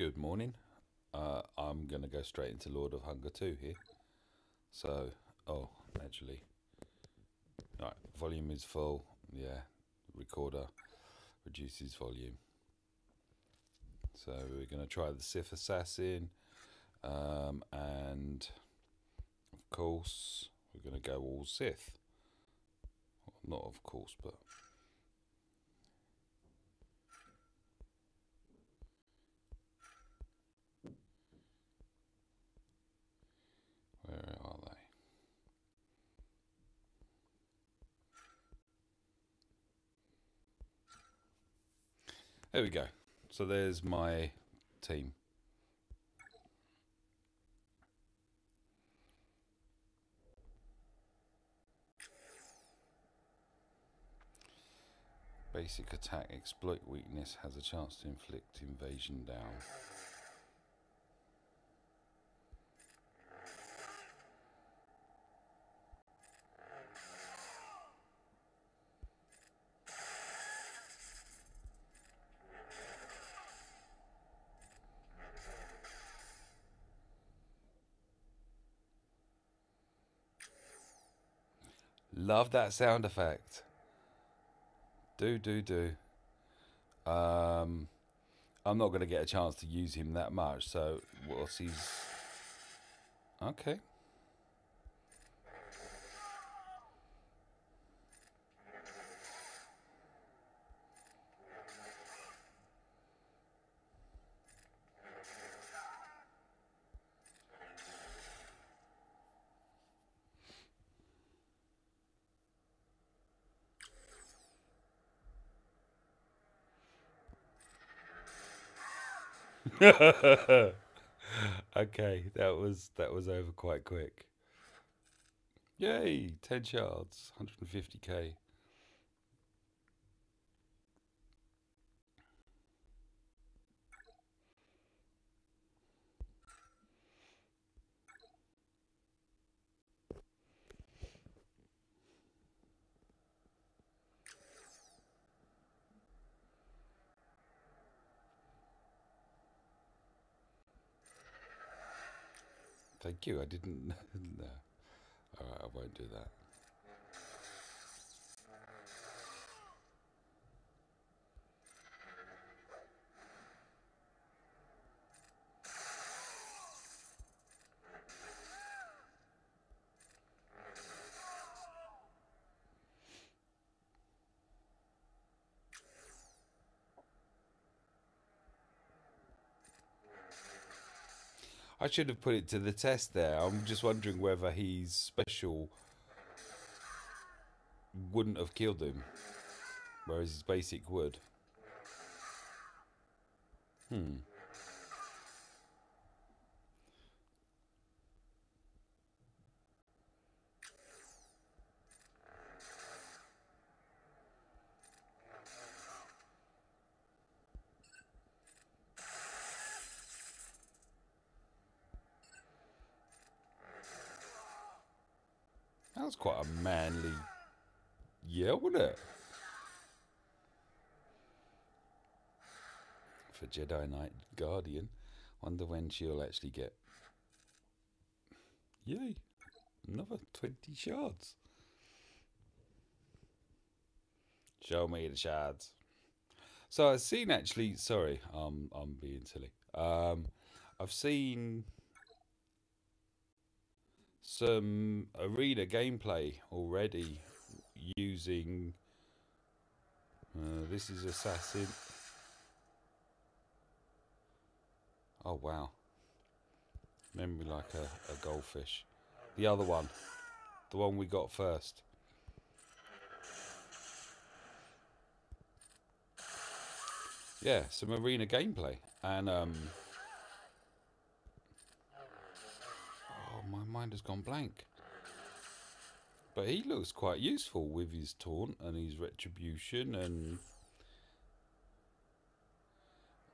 Good morning. Uh, I'm going to go straight into Lord of Hunger 2 here. So, oh, actually. Right, volume is full. Yeah, recorder reduces volume. So we're going to try the Sith Assassin. Um, and, of course, we're going to go all Sith. Well, not of course, but... Where are they? There we go. So there's my team. Basic attack, exploit weakness, has a chance to inflict evasion down. Love that sound effect. Do, do, do. Um, I'm not going to get a chance to use him that much, so what's his... Okay. okay, that was that was over quite quick. Yay, 10 shards, 150k. Thank you. I didn't. no. I won't do that. I should have put it to the test there. I'm just wondering whether he's special wouldn't have killed him, whereas his basic would. Hmm. That was quite a manly yell, wasn't it? For Jedi Knight Guardian. Wonder when she'll actually get. Yay! Another 20 shards. Show me the shards. So I've seen actually, sorry, um, I'm being silly. Um, I've seen some arena gameplay already using uh, this is assassin. Oh wow. Memory like a, a goldfish. The other one. The one we got first. Yeah some arena gameplay. And um my mind has gone blank. But he looks quite useful with his taunt and his retribution and...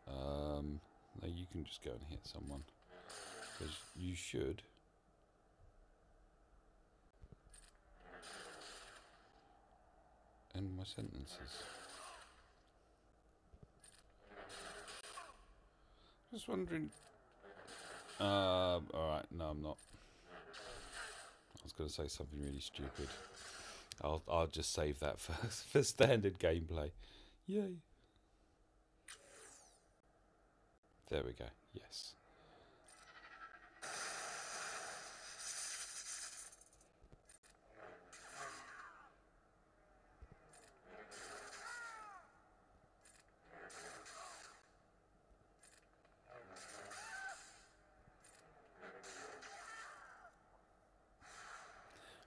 Um, you can just go and hit someone. Because you should. End my sentences. Just wondering. Uh, alright, no, I'm not. Going to say something really stupid. I'll I'll just save that for for standard gameplay. Yay. There we go. Yes.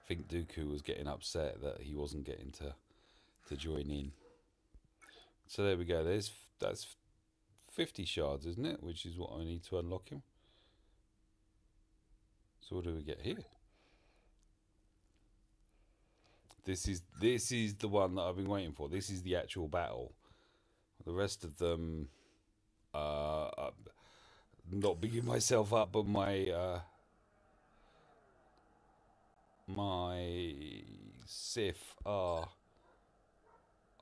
Think Dooku was getting upset that he wasn't getting to to join in. So there we go. There's that's 50 shards, isn't it? Which is what I need to unlock him. So what do we get here? This is this is the one that I've been waiting for. This is the actual battle. The rest of them, uh, uh not bigging myself up, but my uh, my Sith are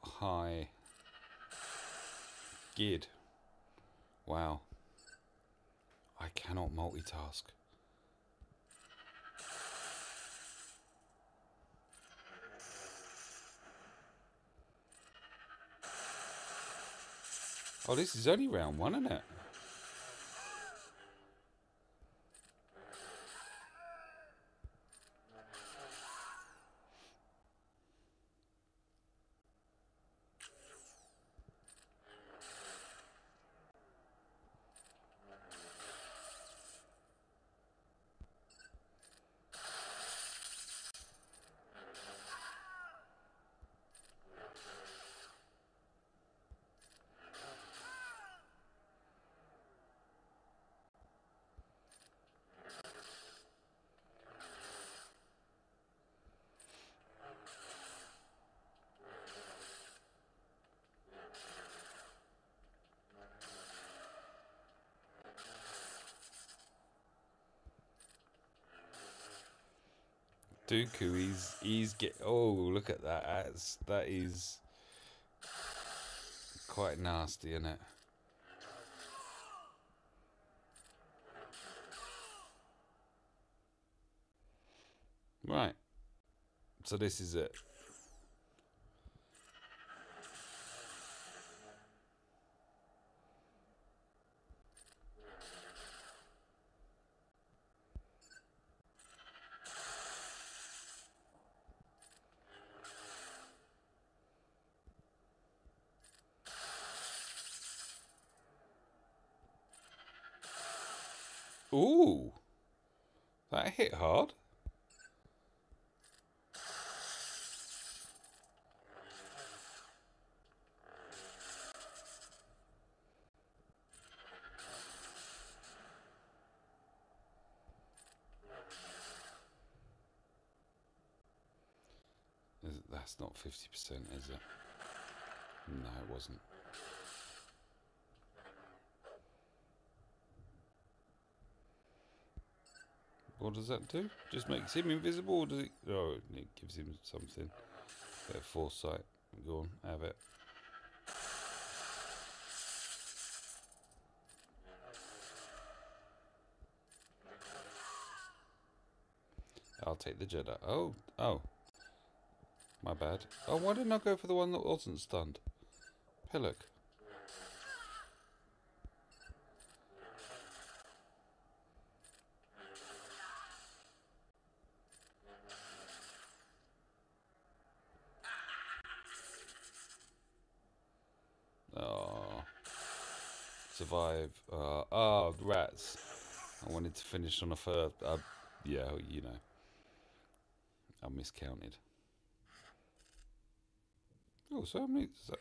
high geared. Wow. I cannot multitask. Oh, this is only round one, isn't it? Dooku, he's he's get. Oh, look at that! That's that is quite nasty, isn't it? Right. So this is it. Ooh. That hit hard. That's not 50%, is it? No, it wasn't. What does that do? Just makes him invisible, or does it? Oh, it gives him something. Bit of foresight. Go on, have it. I'll take the Jedi. Oh, oh. My bad. Oh, why didn't I go for the one that wasn't stunned? Pillock. Survive. Uh, oh, rats. I wanted to finish on a third. Uh, yeah, you know. I miscounted. Oh, so many... So,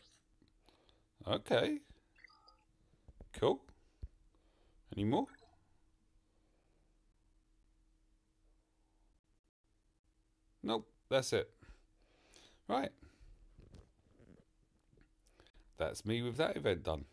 okay. Cool. Any more? Nope, that's it. Right. That's me with that event done.